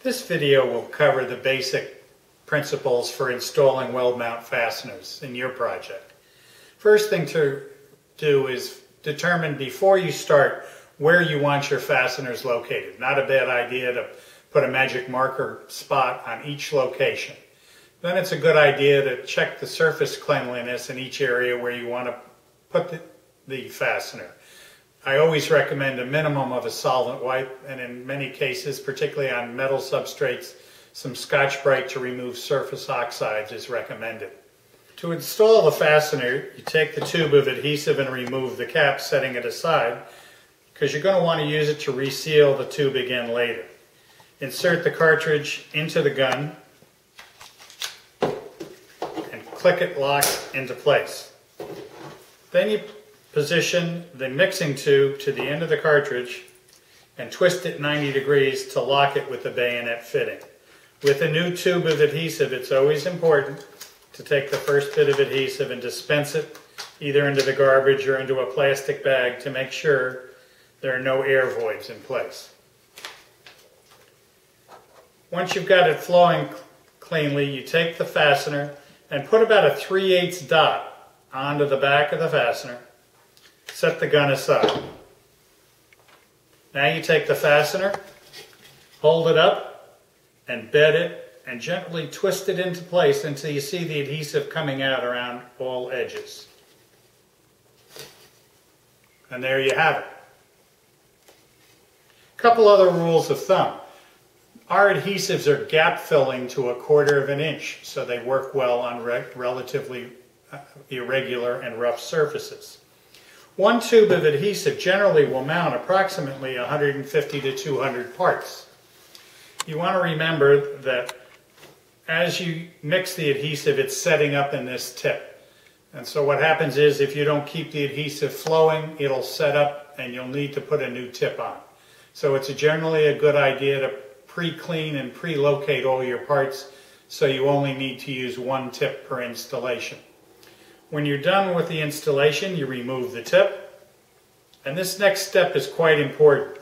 This video will cover the basic principles for installing weld mount fasteners in your project. First thing to do is determine before you start where you want your fasteners located. Not a bad idea to put a magic marker spot on each location. Then it's a good idea to check the surface cleanliness in each area where you want to put the, the fastener. I always recommend a minimum of a solvent wipe, and in many cases, particularly on metal substrates, some Scotch-Brite to remove surface oxides is recommended. To install the fastener, you take the tube of adhesive and remove the cap, setting it aside, because you're going to want to use it to reseal the tube again later. Insert the cartridge into the gun and click it locked into place. Then you position the mixing tube to the end of the cartridge and twist it 90 degrees to lock it with the bayonet fitting. With a new tube of adhesive, it's always important to take the first bit of adhesive and dispense it either into the garbage or into a plastic bag to make sure there are no air voids in place. Once you've got it flowing cleanly, you take the fastener and put about a 3 8 dot onto the back of the fastener set the gun aside. Now you take the fastener, hold it up, and bed it, and gently twist it into place until you see the adhesive coming out around all edges. And there you have it. A couple other rules of thumb. Our adhesives are gap filling to a quarter of an inch, so they work well on re relatively uh, irregular and rough surfaces. One tube of adhesive generally will mount approximately 150 to 200 parts. You want to remember that as you mix the adhesive, it's setting up in this tip. And so what happens is if you don't keep the adhesive flowing, it'll set up and you'll need to put a new tip on. So it's a generally a good idea to pre-clean and pre-locate all your parts so you only need to use one tip per installation. When you're done with the installation, you remove the tip. And this next step is quite important.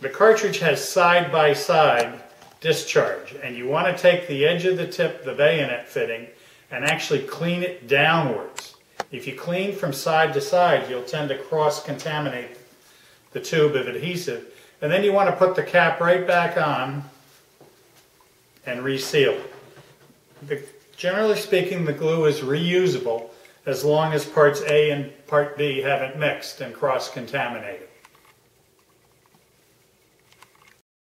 The cartridge has side-by-side -side discharge, and you want to take the edge of the tip, the bayonet fitting, and actually clean it downwards. If you clean from side to side, you'll tend to cross-contaminate the tube of adhesive. And then you want to put the cap right back on and reseal. The Generally speaking, the glue is reusable as long as parts A and part B haven't mixed and cross-contaminated.